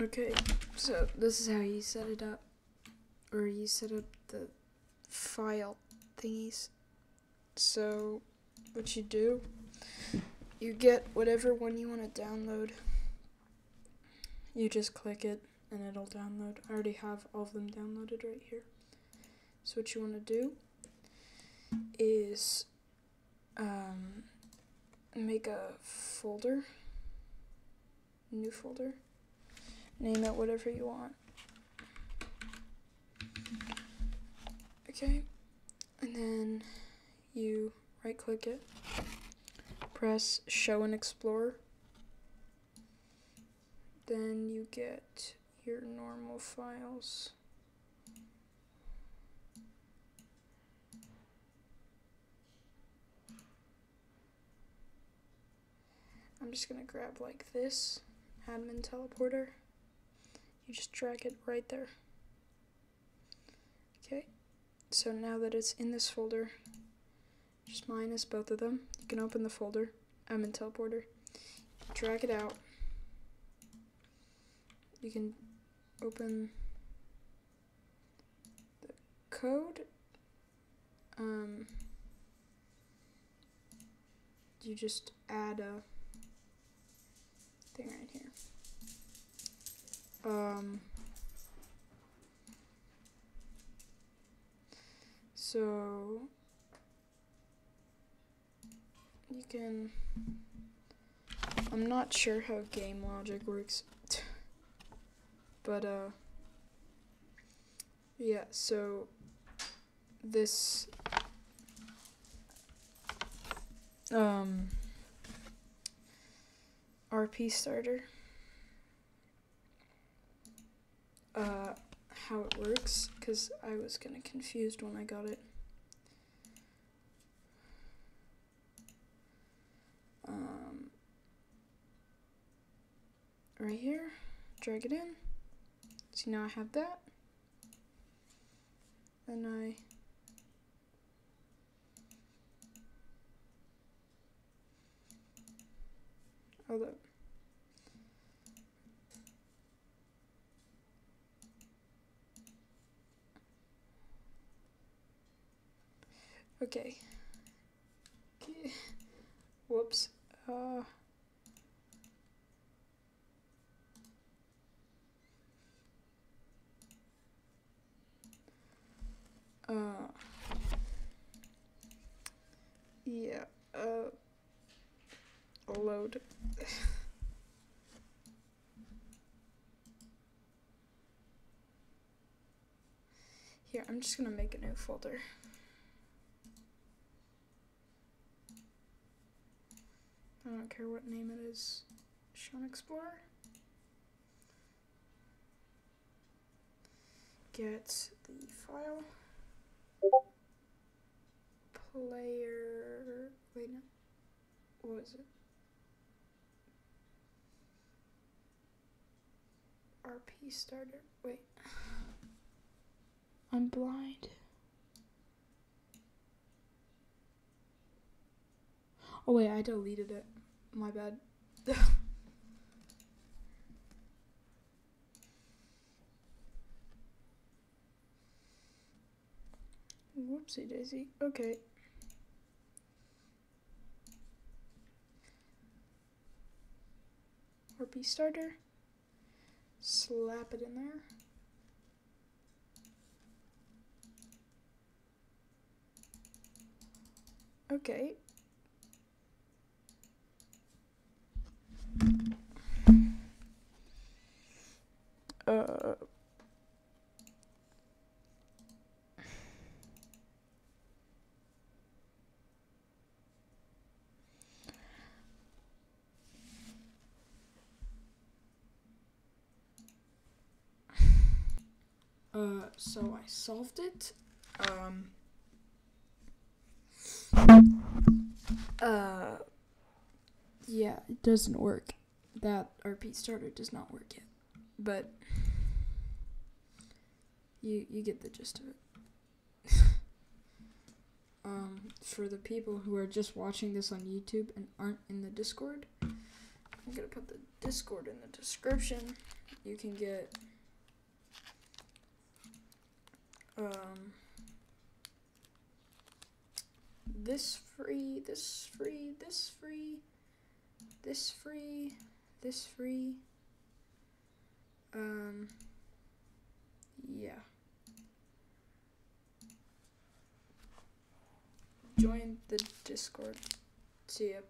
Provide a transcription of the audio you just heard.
Okay, so this is how you set it up, or you set up the file thingies. So, what you do, you get whatever one you want to download. You just click it and it'll download. I already have all of them downloaded right here. So, what you want to do is um, make a folder, new folder name it whatever you want. Okay, and then you right click it, press show and explore. Then you get your normal files. I'm just gonna grab like this admin teleporter you just drag it right there. Okay, so now that it's in this folder, just minus both of them, you can open the folder, admin teleporter, drag it out, you can open the code, um, you just add a thing right here. Um, so you can. I'm not sure how game logic works, but uh, yeah. So this um RP starter uh, how it works because I was kind of confused when I got it. Um, right here, drag it in. See now I have that. Then I oh look. Okay. okay. Whoops. Uh. Uh. Yeah. Uh. Load. Here, I'm just gonna make a new folder. I don't care what name it is. Sean Explorer. Get the file. Player. Wait, no. What was it? RP starter. Wait. I'm blind. Oh wait, I deleted it. My bad. Whoopsie daisy. Okay. RP starter. Slap it in there. Okay, uh, uh, so I solved it. Um, uh, yeah, it doesn't work. That RP starter does not work yet. But you you get the gist of it. um, for the people who are just watching this on YouTube and aren't in the Discord, I'm gonna put the Discord in the description. You can get um this free, this free, this free, this free, this free. Um Discord. See ya.